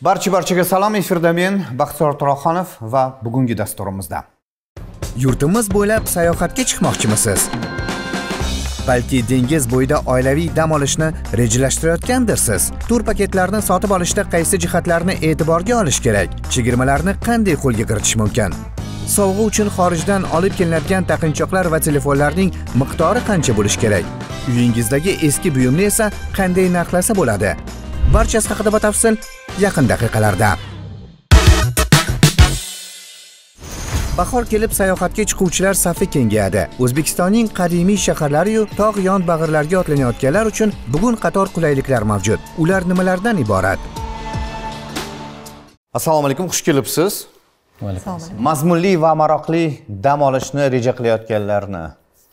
barcha barchaga salom efirda men baxtiyor turoxonov va bugungi dasturimizda. Yurtimiz bo'ylab sayohatga chiqmoqchimisiz? Balki dengiz bo'yida oilaviy dam olishni rejalashtirayotgandirsiz? Tur paketlarini sotib olishda qaysi jihatlarni e'tiborga olish kerak? Chegirmalarni qanday qo'lga kiritish mumkin? Sovg'a uchun xorijdan olib kelinadigan taqinchoqlar va telefonlarning miqdori qancha bo'lishi kerak? Uyingizdagi eski buyumni esa qanday narxlasa bo'ladi? Barchasi haqida batafsil yaqin daqiqalarda. Bahor kelib sayohatga chiquvchilar safi kengayadi. O'zbekistonning qadimiy shaharlariyu tog' yon bag'irlarga otlanayotganlar uchun bugun qator qulayliklar mavjud. Ular nimalardan iborat? Assalomu alaykum xush kelibsiz. Mazmunli va maroqli dam olishni reja qilayotganlarni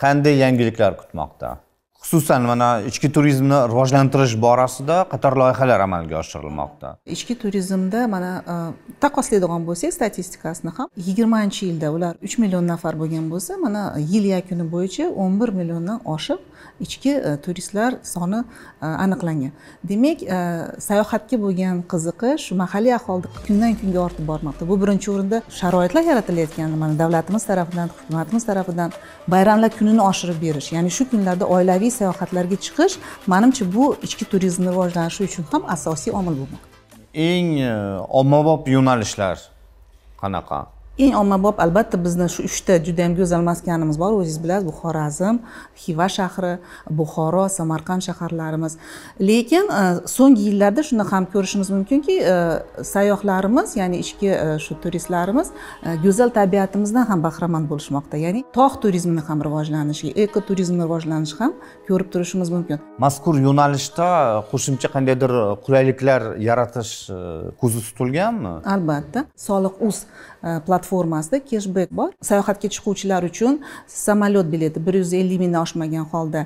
qanday yangiliklar kutmoqda xususan mana ichki turizmni rivojlantirish borasida qator loyihalar amalga oshirilmoqda. Ichki turizmda mana e, taqqoslaydigan bo'lsak statistikasini ham yigirmanchi yilda ular uch million nafar bo'lgan bo'lsa mana yil yakuni bo'yicha o'n bir milliondan oshib ichki e, turistlar soni e, aniqlangan. Demak sayohatga bo'lgan qiziqish mahalliy aholida kundan kunga ortib bormoqda. Bu birinchi o'rinda sharoitlar yaratilayotgan mana davlatimiz tarafidan hukumatimiz tarafidan bayramlar kunini oshirib berish. Ya'ni shu kunlarda oilaviy sayohatlarga chiqish manimcha bu ichki turizmni rivojlanishi uchun ham asosiy omil bo'lmoqda. Eng e, ommabop yo'nalishlar qanaqa? Eng ommabop albatta bizni shu uchta juda yam go'zal maskanimiz bor. O'zingiz bilasiz bu xorazm xiva shahri buxoro samarqand shaharlarimiz. Lekin e, so'nggi yillarda shuni ham ko'rishimiz mumkinki e, sayyohlarimiz ya'ni ichki e, shu turistlarimiz go'zal tabiatimizdan ham bahramand bo'lishmoqda. Ya'ni tog' turizmini ham rivojlanishiga eko turizmni rivojlanishi ham ko'rib turishimiz mumkin. Mazkur yo'nalishda qo'shimcha qandaydir qulayliklar yaratish ko'zda tutilganmi? Albatta. Soliq uz platformasida keshbek bor sayohatga chiquvchilar uchun samolyot bileti bir yuz ellik mingdan oshmagan holda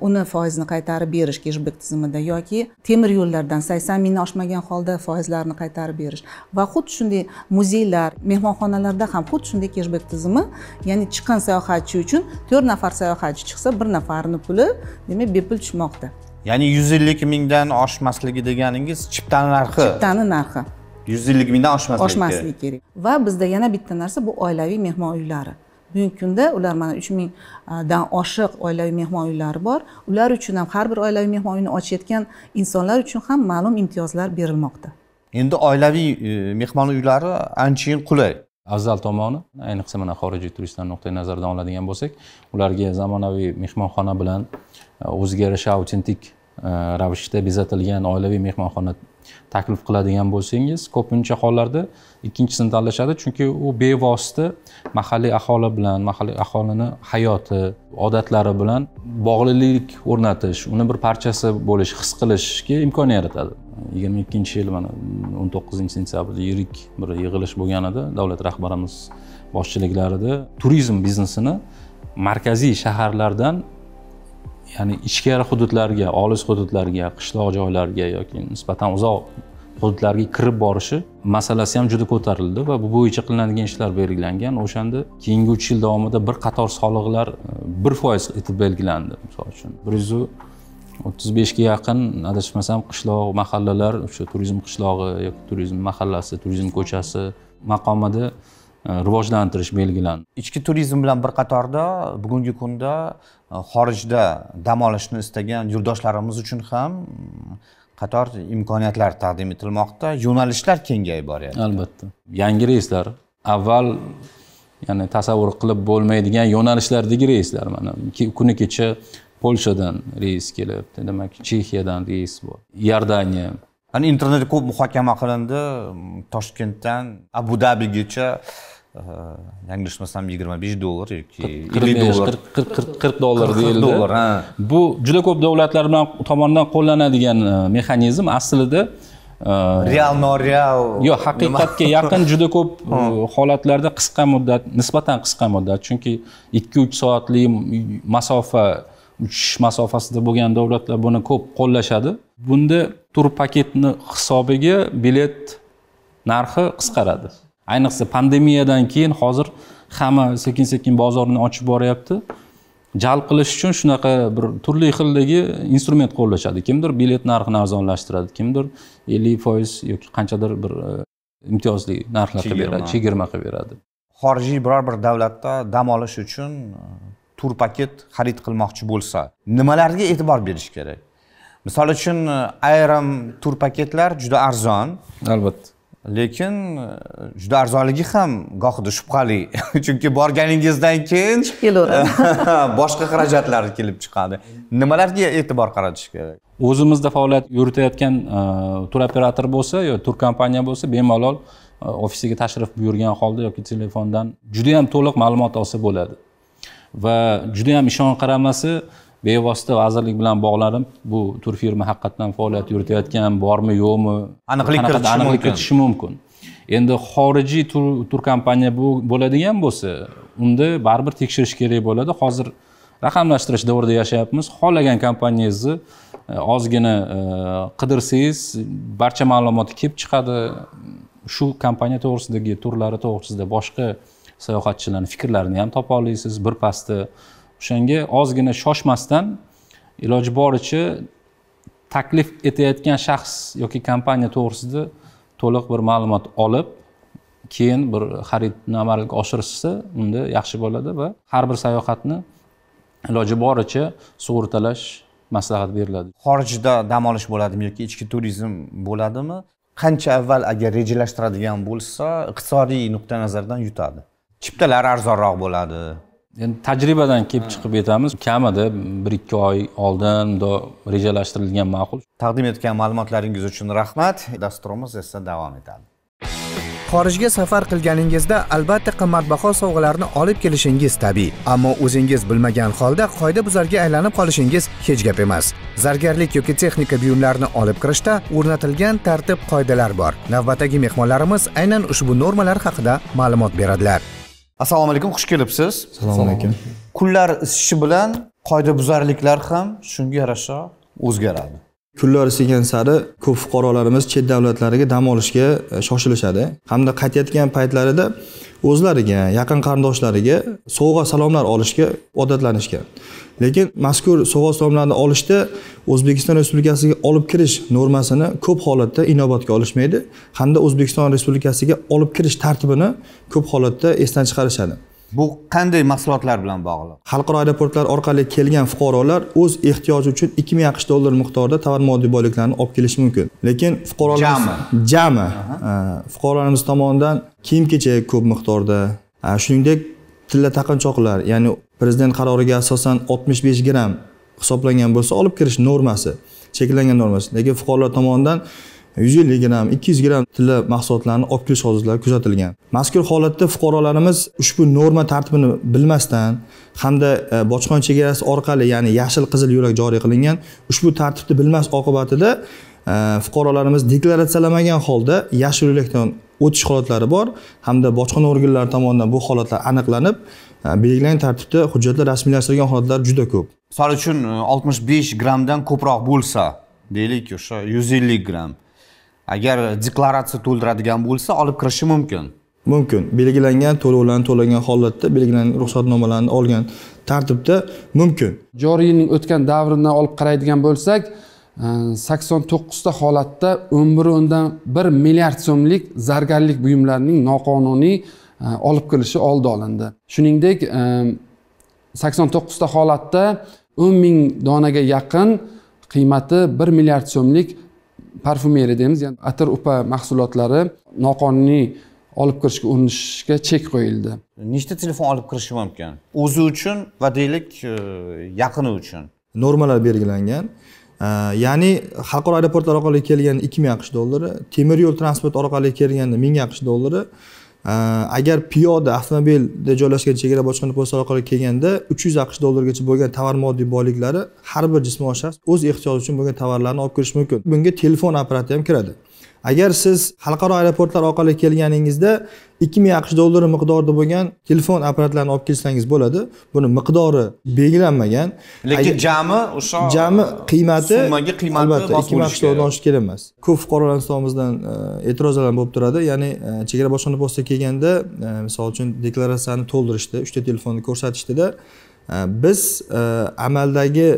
uni foizini qaytarib berish keshbek tizimida yoki temir yo'llardan sakson mingdan oshmagan holda foizlarni qaytarib berish va xuddi shunday muzeylar mehmonxonalarda ham xuddi shunday keshbek tizimi ya'ni chiqqan sayohatchi uchun to'rt nafar sayohatchi chiqsa bir nafarni puli demak bepul tushmoqda ya'ni yuz ellik mingdan oshmasligi deganingiz chiptani narxi chiptani narxi yuz ellik mingdan oshmasligi oshmasligi kerak va bizda yana bitta narsa bu oilaviy mehmon uylari bugungi kunda ular mana uch mingdan oshiq oilaviy mehmon uylari bor ular uchun ham har bir oilaviy mehmon uyini ochayotgan insonlar uchun ham ma'lum imtiyozlar berilmoqda endi oilaviy e, mehmon uylari anchayin qulay. Afzal tomoni ayniqsa mana xorijiy turistlar nuqtai nazaridan oladigan bo'lsak ularga zamonaviy mehmonxona bilan e, o'ziga yarasha autentik Э, ravishda bezatilgan oilaviy mehmonxona taklif qiladigan bo'lsangiz ko'pincha hollarda ikkinchisini tanlashadi. Chunki u bevosita mahalliy aholi bilan mahalliy aholini hayoti odatlari bilan bog'liqlik o'rnatish uni bir parchasi bo'lish his qilishga imkon yaratadi. Yigirma ikkinchi yil mana o'n to'qqizinchi sentyabrda yirik bir yig'ilish bo'lgan edi davlat rahbarimiz boshchiliklarida turizm biznesini markaziy shaharlardan ya'ni ichkari hududlarga olis hududlarga qishloq joylarga yoki nisbatan uzoq hududlarga kirib borishi masalasi ham juda ko'tarildi va bu bo'yicha qilinadigan ishlar belgilangan. O'shanda keyingi uch yil davomida bir qator soliqlar e, bir foiz etib belgilandi. Misol uchun bir yuz o'ttiz beshga yaqin adashmasam qishloq mahallalar o'sha turizm qishlog'i yoki turizm mahallasi turizm ko'chasi maqomida rivojlantirish belgilandi. Ichki turizm bilan bir qatorda bugungi kunda e, xorijda dam olishni istagan yurtdoshlarimiz uchun ham mm, qator imkoniyatlar taqdim etilmoqda. Yo'nalishlar kengayib boryapti. Albatta. Yangi reyslar avval ya'ni tasavvur qilib bo'lmaydigan yo'nalishlardagi reyslar mana kuni kecha polshadan reys kelyapti demak chexiyadan reys bor iordaniya ana internetda ko'p muhokama qilindi. Toshkentdan abu dabigacha yanglishmasam yigirma besh dollar yoki ellik dollar. qirq dollar deyildi. dollar ha. Bu juda ko'p davlatlar bilan tomonidan qo'llanadigan e, mexanizm aslida e, real noreal yo'q haqiqatga yaqin juda ko'p e, holatlarda qisqa muddat nisbatan qisqa muddat. Chunki ikki uch soatli masofa uchish masofasida bo'lgan davlatlar buni ko'p qo'llashadi bunda tur paketni hisobiga bilet narxi qisqaradi. Ayniqsa pandemiyadan keyin hozir hamma sekin sekin bozorni ochib boryapti. Jalb qilish uchun shunaqa bir turli xildagi instrument qo'llashadi. Kimdir bilet narxini arzonlashtiradi kimdir ellik foiz yoki qanchadir bir e, imtiyozli narxlar qilib beradi chegirma qilib beradi. Xorijiy biror bir davlatda dam olish uchun e, tur paket xarid qilmoqchi bo'lsa nimalarga e'tibor berish kerak misol uchun e, ayrim tur paketlar juda arzon. Albatta. Lekin e, juda arzonligi ham gohida shubhali chunki borganingizdan keyin chiqib kelaveradi. boshqa xarajatlar kelib chiqadi. Nimalarga e'tibor qaratish kerak? O'zimizda faoliyat yuritayotgan tur operator bo'lsa yo tur kompaniya bo'lsa bemalol ofisiga tashrif buyurgan holda yoki telefondan juda yam to'liq ma'lumot olsa bo'ladi. Va juda yam ishonqiramasi bevosita vazirlik bilan bog'lanib bu tur firma haqiqatdan faoliyat yuritayotgan bormi yo'qmi? Aniqlik aniqlik kiritishi mumkin. Endi xorijiy tur, tur kompaniya bo'ladigan bo'lsa unda baribir tekshirish kerak bo'ladi. Hozir raqamlashtirish davrida yashayapmiz. Xohlagan kompaniyangizni e, ozgina e, qidirsangiz barcha ma'lumot kelib chiqadi. Shu kompaniya to'g'risidagi turlari to'g'risida boshqa sayohatchilarni fikrlarini ham topa olasiz birpasda o'shanga ozgina shoshmasdan iloji boricha taklif etayotgan shaxs yoki kompaniya to'g'risida to'liq bir ma'lumot olib keyin bir xaridni amalga oshirishsa unda yaxshi bo'ladi va har bir sayohatni iloji boricha sug'urtalash maslahat beriladi. Xorijda dam olish bo'ladimi yoki ichki turizm bo'ladimi? Qancha avval agar rejalashtiradigan bo'lsa iqtisodiy nuqtai nazardan yutadi. Chiptalar arzonroq bo'ladi. Endi tajribadan kelib chiqib aytamiz kamida bir ikki oy oldin rejalashtirilgan ma'qul. Taqdim etgan ma'lumotlaringiz uchun rahmat. Dasturimiz esa davom etadi. Xorijga safar qilganingizda albatta qimmatbaho sovg'alarni olib kelishingiz tabiiy. Ammo o'zingiz bilmagan holda qoidabuzarga aylanib qolishingiz hech gap emas. Zargarlik yoki texnika buyumlarini olib kirishda o'rnatilgan tartib qoidalar bor. Navbatdagi mehmonlarimiz aynan ushbu normalar haqida ma'lumot beradilar assalomu alaykum xush kelibsiz. Assalomu alaykum. kunlar isishi bilan qoidabuzarliklar ham shunga yarasha o'zgaradi. Kunlar isigan sari ko'p fuqarolarimiz chet davlatlarga dam olishga e, shoshilishadi. Hamda qaytayotgan paytlarida o'zlariga yaqin qarindoshlariga sovg'a salomlar olishga odatlanishgan lekin mazkur sovg'a salomlarni olishda o'zbekiston respublikasiga olib kirish normasini ko'p holatda inobatga olishmaydi hamda o'zbekiston respublikasiga olib kirish tartibini ko'p holatda esdan chiqarishadi. Bu qanday mahsulotlar bilan bog'liq? Xalqaro aeroportlar orqali kelgan fuqarolar o'z ehtiyoji uchun ikki ming aqsh dollari miqdorida tovar moddiy boyliklarni olib kelishi mumkin. Lekin fuqarolarimiz jami. Jami. Fuqarolarimiz tomonidan kiyim kechak ko'p miqdorda? Shuningdek tilla taqinchoqlar ya'ni prezident qaroriga asosan oltmish besh gramm hisoblangan bo'lsa olib kirish normasi cheklangan normasi. Lekin fuqarolar tomonidan yuz ellik gramm ikki yuz gramm tilla mahsulotlarni olib kirish holatlari kuzatilgan. Mazkur holatda fuqarolarimiz ushbu norma tartibini bilmasdan hamda e, bojxona chegarasi orqali ya'ni yashil qizil yo'lak joriy qilingan ushbu tartibni bilmas oqibatida fuqarolarimiz deklaratsiyalamagan holda yashil yo'lakdan o'tish holatlari bor hamda bojxona organlari tomonidan bu holatlar aniqlanib e, belgilangan tartibda hujjatlar rasmiylashtirilgan holatlar juda ko'p. Misol uchun oltmish besh grammdan ko'proq bo'lsa deylik o'sha yuz ellik gramm. Agar deklaratsiya to'ldiradigan bo'lsa olib kirishi mumkin. Mumkin. Belgilangan to'lovlarni to'lagan holatda belgilangan ruxsatnomalarni olgan tartibda mumkin. Joriy yilning o'tgan davrini olib qaraydigan bo'lsak e, sakson to'qqizta holatda o'n bir o'ndan bir milliard so'mlik zargarlik buyumlarining noqonuniy e, olib kirilishi oldi olindi. Shuningdek e, sakson to'qqizta holatda o'n ming donaga yaqin qiymati bir milliard so'mlik parfumeriya deymiz. Ya'ni atir upa mahsulotlari noqonuniy olib kirishga urinishga chek qo'yildi. Nechta telefon olib kirishi mumkin? O'zi uchun va deylik e, yaqini uchun. Normalar belgilangan ya'ni xalqaro aeroportlar orqali kelgan ikki ming aqsh dollari temir yo'l transport orqali kelganda ming aqsh dollari. Agar piyoda avtomobilda joylashgan chegara bojxona postlari orqali kelganda uch yuz aqsh dollargacha bo'lgan tovar moddiy boyliklari har bir jismoniy shaxs o'z ehtiyoji uchun bo'lgan tovarlarni olib kirishi mumkin. Bunga telefon apparati ham kiradi. Agar siz xalqaro aeroportlar orqali kelganingizda ikki ming aqsh dollari miqdorida bo'lgan telefon apparatlarini olib kelsangiz bo'ladi. Buni miqdori belgilanmagan. Lekin jami o'sha jami qiymati summaga qiymati albatta ikki ming aqsh dollardan oshib emas. Ko'p fuqarolarimiz tomonidan e, e'tirozlar bo'lib turadi. Ya'ni e, chegara bojxona postiga kelganda misol uchun deklaratsiyani to'ldirishda uchta telefonni ko'rsatishdida biz amaldagi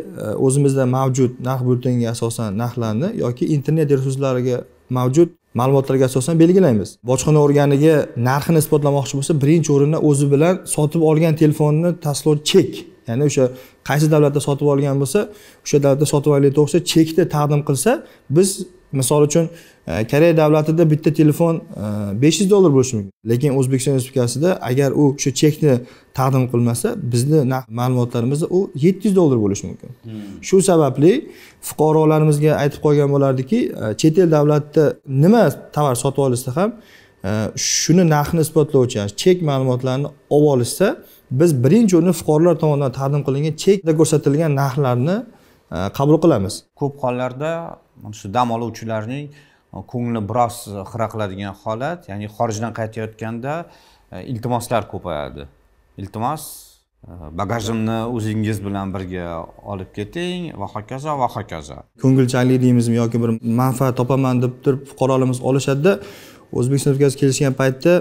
o'zimizda mavjud narx byulleteniga asosan narxlarni yoki internet resurslariga mavjud ma'lumotlarga asosan belgilaymiz. Bojxona organiga narxini isbotlamoqchi bo'lsa birinchi o'rinda o'zi bilan sotib olgan telefonni tasdiqlovchi chek ya'ni o'sha qaysi davlatda sotib olgan bo'lsa o'sha davlatda sotib olgan to'g'risida chekni taqdim qilsa biz misol uchun e, koreya davlatida bitta telefon e, besh yuz dollar bo'lishi mumkin. Lekin o'zbekiston respublikasida agar u o'sha chekni taqdim qilmasa bizni ma'lumotlarimizda u yetti yuz dollar bo'lishi mumkin. Hmm. shu sababli fuqarolarimizga aytib qo'ygan bo'lardiki e, chet el davlatda nima tovar sotib olishsa ham shuni narxini isbotlovchi chek ma'lumotlarini olib olishsa biz birinchi o'rinda fuqarolar tomonidan taqdim qilingan chekda ko'rsatilgan narxlarni qabul qilamiz. Ko'p hollarda shu dam oluvchilarning uh, ko'ngli biroz uh, xira qiladigan holat ya'ni xorijdan qaytayotganda uh, iltimoslar ko'payadi. Iltimos bagajimni o'zingiz bilan birga olib keting va hokazo va hokazo. Ko'ngilchanlik deymizmi yoki bir manfaat topaman deb turib fuqarolarimiz olishadida o'zbekiston respublikasi kelishgan paytda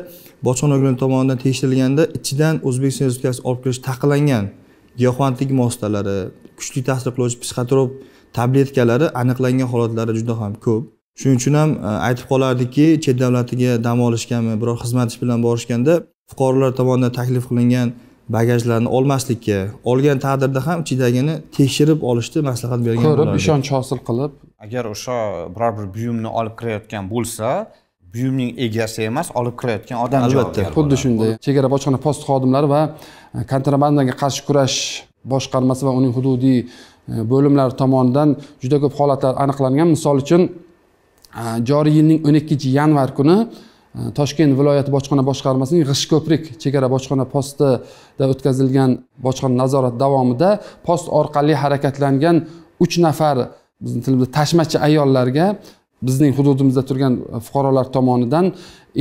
bojxona organi tomonidan tekshirilganda ichidan o'zbekiston respublikasi olib kirish taqiqlangan giyohvandlik vositalari kuchli ta'sir qiluvchi psixotrop tabletkalari aniqlangan holatlari juda ham ko'p. Shuning uchun ham e, aytib qolardikki chet davlatiga dam olishgami biror xizmat ish bilan borishganda fuqarolar tomonidan taklif qilingan bagajlarni olmaslikka olgan taqdirda ham ichidagini tekshirib olishni maslahat bergan ko'rib ishonch hosil qilib agar o'sha biror bir buyumni olib kirayotgan bo'lsa buyumning egasi emas olib kirayotgan odam albatta. xuddi shunday. Chegara bojxona post xodimlari va kontrabandaga qarshi kurash boshqarmasi va uning hududiy E, bo'limlari tomonidan juda ko'p holatlar aniqlangan. Misol uchun e, joriy yilning o'n ikkinchi yanvar kuni e, toshkent viloyati bojxona boshqarmasining g'ishtko'prik chegara bojxona postida o'tkazilgan bojxona nazorati davomida post orqali harakatlangan uch nafar bizni tilimizda tashmachi ayollarga bizning hududimizda turgan fuqarolar tomonidan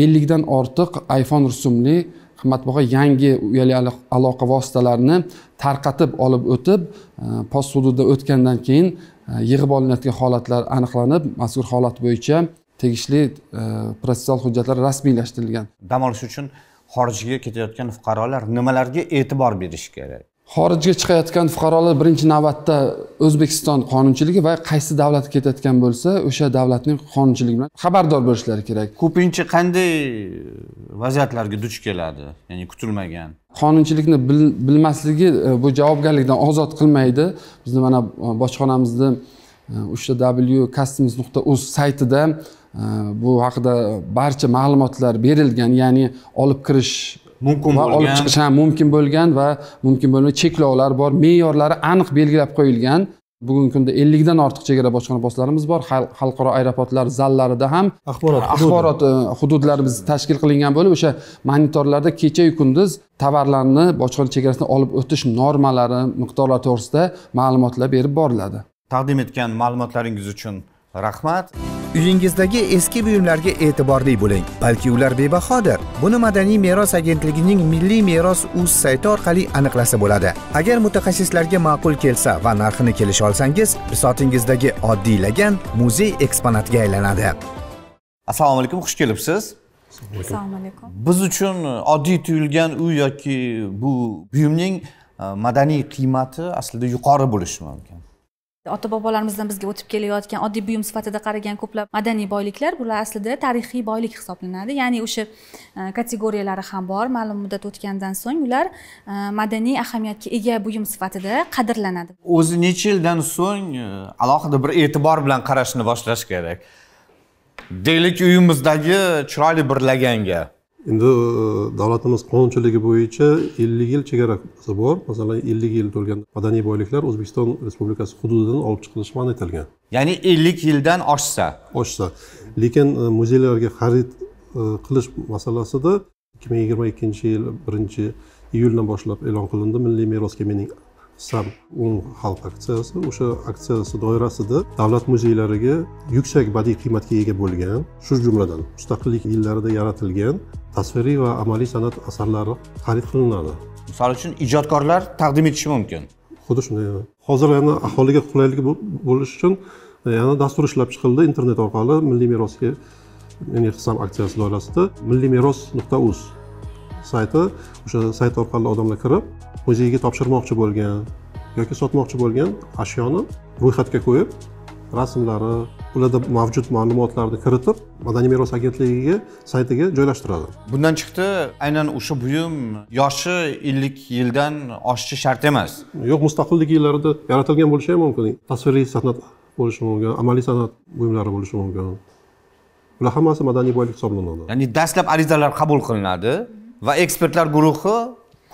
ellikdan ortiq iphone rusumli qimmatbaho yangi uyali aloqa vositalarini tarqatib olib o'tib e, post hududida o'tgandan keyin e, yig'ib olinayotgan holatlar aniqlanib mazkur holat bo'yicha tegishli e, protsessual hujjatlar rasmiylashtirilgan. Dam olish uchun xorijga ketayotgan fuqarolar nimalarga e'tibor berishi kerak? Xorijga chiqayotgan fuqarolar birinchi navbatda o'zbekiston qonunchiligi va qaysi davlatga ketayotgan bo'lsa o'sha davlatning qonunchiligi bilan xabardor bo'lishlari kerak. Ko'pincha qanday vaziyatlarga duch keladi? Ya'ni kutilmagan. Qonunchilikni bilmasligi e, bu javobgarlikdan ozod qilmaydi. Bizni mana e, bojxonamizni e, uchta w customs nuqta uz saytida bu haqida barcha ma'lumotlar berilgan ya'ni olib kirish mumkin bo'lgan olib chiqish ham mumkin bo'lgan va mumkin bo'lmagan cheklovlar bor. Me'yorlari aniq belgilab qo'yilgan. Bugungi kunda ellikdan ortiq chegara bojxona postlarimiz bor. Xalqaro aeroportlar zallarida ham axborot axborot e, hududlarimiz tashkil qilingan bo'lib o'sha monitorlarda kechayu kunduz tovarlarni bojxona chegarasidan olib o'tish normalari miqdorlari to'g'risida ma'lumotlar berib boriladi. Taqdim etgan ma'lumotlaringiz uchun rahmat. Uyingizdagi eski buyumlarga e'tiborli bo'ling balki ular bebahodir buni madaniy meros agentligining milliy meros uz sayti orqali aniqlasa bo'ladi. Agar mutaxassislarga ma'qul kelsa va narxini kelisha olsangiz bisotingizdagi oddiy lagan muzey eksponatiga aylanadi. Assalomu alaykum xush kelibsiz. Assalomu alaykum. Biz uchun oddiy tuyulgan uy yoki bu buyumning e, madaniy qiymati aslida yuqori bo'lishi mumkin ota bobolarimizdan bizga o'tib kelayotgan oddiy buyum sifatida qaragan ko'plab madaniy boyliklar bular aslida tarixiy boylik hisoblanadi. Ya'ni o'sha e, kategoriyalari ham bor. Ma'lum muddat o'tgandan so'ng ular e, madaniy ahamiyatga ega buyum sifatida qadrlanadi. O'zi necha yildan so'ng e, alohida bir e'tibor bilan qarashni boshlash kerak. Deylik uyimizdagi chiroyli bir laganga endi e, davlatimiz qonunchiligi bo'yicha ellik yil chegarasi bor. Masalan ellik yil to'lgan madaniy boyliklar o'zbekiston respublikasi hududidan olib chiqilishi man etilgan. Ya'ni ellik yildan oshsa. Oshsa. Lekin e, muzeylarga xarid e, qilish masalasida ikki ming yigirma ikkinchi yil birinchi iyuldan boshlab e'lon qilindi. Milliy merosga mening sam o'n xalq aksiyasi o'sha aksiyasi doirasida davlat muzeylariga yuksak badiiy qiymatga ega bo'lgan shu jumladan mustaqillik yillarida yaratilgan tasviriy va amaliy san'at asarlari xarid qilinadi. Misol uchun ijodkorlar taqdim etishi mumkin. Xuddi shunday hozir yana aholiga qulaylik bo'lishi uchun yana dastur ishlab chiqildi internet orqali milliy merosga mening hissam aksiyasi doirasida milliy meros nuqta uz sayti o'sha sayt orqali odamlar kirib muzeyga topshirmoqchi bo'lgan yoki sotmoqchi bo'lgan ashyoni ro'yxatga qo'yib rasmlari ularda mavjud ma'lumotlarni kiritib madaniy meros agentligiga saytiga joylashtiradi. Bundan chiqdi aynan o'sha buyum yoshi ellik yildan oshishi shart emas. Yo'q mustaqillik yillarida yaratilgan bo'lishi ham mumkin. Tasviriy san'at bo'lishi mumkin amaliy san'at buyumlari bo'lishi mumkin. Bular hammasi madaniy boylik hisoblanadi. Ya'ni dastlab arizalar qabul qilinadi va ekspertlar guruhi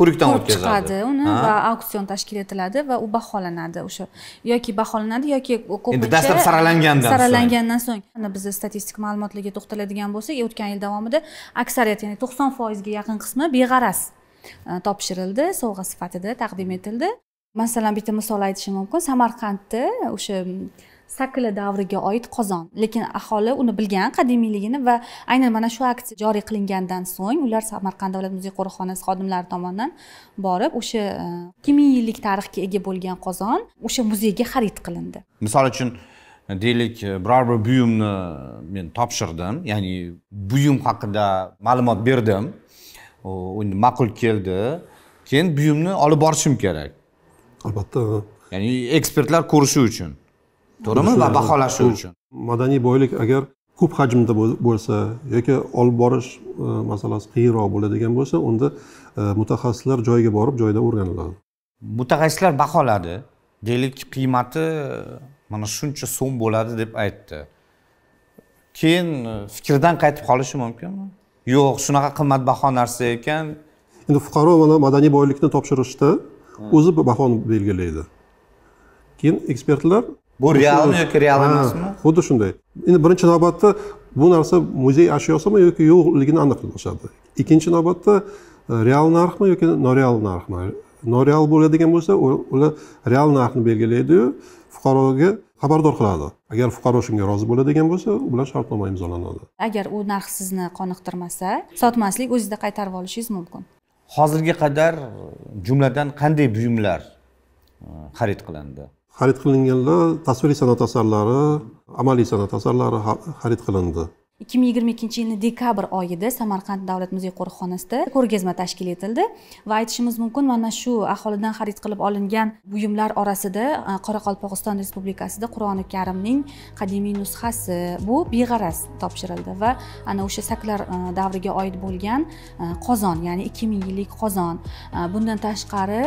ko'rikdan o'tkazadi. chiqadi uni va auksion tashkil etiladi va u baholanadi o'sha. Yoki baholanadi yoki ko'pincha dastlab saralangandan so'ng. saralangandan so'ng. Ana biz statistik ma'lumotlarga to'xtaladigan bo'lsak o'tgan yil davomida aksariyat ya'ni to'qson foizga yaqin qismi beg'araz e, topshirildi. Sovg'a sifatida taqdim etildi. Masalan bitta misol aytishim mumkin. Samarqandda o'sha sakla davriga oid qozon. Lekin aholi uni bilgan qadimiyligini va aynan mana shu aksiya joriy qilingandan so'ng ular samarqand davlat muzey qo'riqxonasi xodimlari tomonidan borib o'sha e, ikki ming yillik tarixga ega bo'lgan qozon o'sha muzeyga xarid qilindi. Misol uchun deylik biror bir buyumni men topshirdim ya'ni buyum haqida ma'lumot berdim. U endi ma'qul keldi. Keyin buyumni olib borishim kerak. Albatta. Ya'ni ekspertlar ko'rishi uchun to'g'rimi? Va baholashi uchun. madaniy boylik agar ko'p hajmda bo'l- bo'lsa yoki olib borish e, masalasi qiyinroq bo'ladigan bo'lsa unda e, mutaxassislar joyiga borib joyida o'rganiladi. Mutaxassislar baholadi. Deylik qiymati mana shuncha so'm bo'ladi deb aytdi. Keyin e, fikrdan qaytib qolishi mumkinmi yo'q shunaqa qimmatbaho narsa ekan. Endi fuqaro mana madaniy boylikni topshirishda o'zi bahoni belgilaydi. Keyin ekspertlar bu realmi yoki real emasmi xuddi shunday. Endi birinchi navbatda bu narsa muzey ashyosimi yoki yo'qligini aniqlashadi? Ikkinchi navbatda e, real narxmi yoki noreal narxmi? Noreal bo'ladigan bo'lsa u- ular real narxni belgilaydiyu fuqaroga xabardor qiladi. Agar fuqaro shunga rozi bo'ladigan bo'lsa u bilan shartnoma imzolanadi. Agar u narx sizni qoniqtirmasa sotmaslik o'zingizda qaytarib olishingiz mumkin. Hozirga qadar jumladan qanday buyumlar e, xarid qilindi xarid qilinganlar tasviriy san'at asarlari amaliy san'at asarlari xarid qilindi. Ikki ming yigirma ikkinchi yilni dekabr oyida samarqand davlat muzey qo'riqxonasida ko'rgazma tashkil etildi va aytishimiz mumkin mana shu aholidan xarid qilib olingan buyumlar orasida e, qoraqalpog'iston respublikasida qur'oni karimning qadimiy nusxasi bu beg'araz topshirildi va ana o'sha saklar e, davriga oid bo'lgan e, qozon ya'ni ikki ming yillik qozon bundan tashqari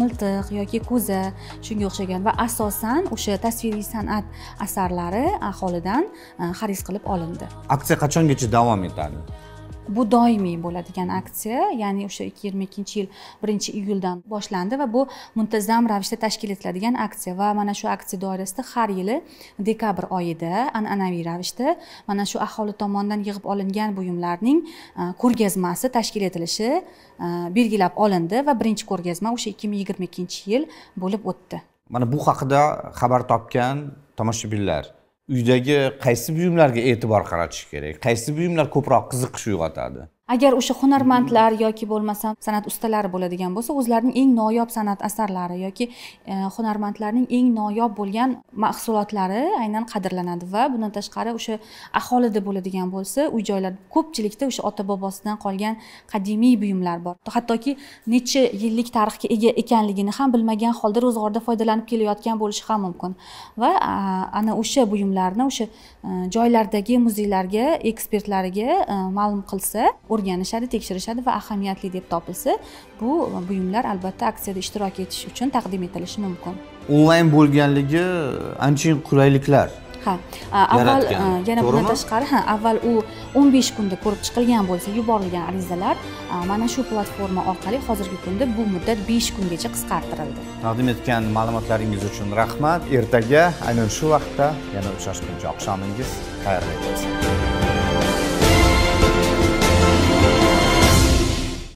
miltiq yoki ko'za shunga o'xshagan va asosan o'sha tasviriy san'at asarlari aholidan xarid qilib olindi. Aksiya qachongacha davom etadi? Bu doimiy bo'ladigan aksiya ya'ni o'sha ikki yigirma ikkinchi yil birinchi iyuldan boshlandi va bu muntazam ravishda tashkil etiladigan aksiya va mana shu aksiya doirasida har yili dekabr oyida an'anaviy ravishda mana shu aholi tomonidan yig'ib olingan buyumlarning ko'rgazmasi tashkil etilishi belgilab olindi va birinchi ko'rgazma o'sha ikki ming yigirma ikkinchi yil bo'lib o'tdi. Mana bu haqida xabar topgan tomoshabinlar uydagi qaysi buyumlarga e'tibor qaratish kerak? Qaysi buyumlar ko'proq qiziqish uyg'otadi? Agar o'sha hunarmandlar yoki bo'lmasam san'at ustalari bo'ladigan bo'lsa o'zlarining eng noyob san'at asarlari yoki e, hunarmandlarning eng noyob bo'lgan mahsulotlari aynan qadrlanadi va bundan tashqari o'sha aholida bo'ladigan bo'lsa uy joylar ko'pchilikda o'sha ota bobosidan qolgan qadimiy buyumlar bor. Hattoki necha yillik tarixga ega ekanligini ham bilmagan holda ro'zg'orda foydalanib kelayotgan bo'lishi ham mumkin. Va ana o'sha buyumlarni o'sha e, joylardagi muzeylarga ekspertlariga e, ma'lum qilsa o'rganishadi tekshirishadi va ahamiyatli deb topilsa bu buyumlar albatta aksiyada ishtirok etish uchun taqdim etilishi mumkin. Onlayn bo'lganligi anchayin qulayliklar ha avval yana bundan tashqari ha avval u 15 kunda ko'rib chiqilgan bo'lsa yuborilgan arizalar mana shu platforma orqali hozirgi kunda bu muddat 5 kungacha qisqartirildi. Taqdim etgan ma'lumotlaringiz uchun rahmat. Ertaga aynan shu vaqtda yana uchrashguncha oqshomingiz xayrli bo'lsin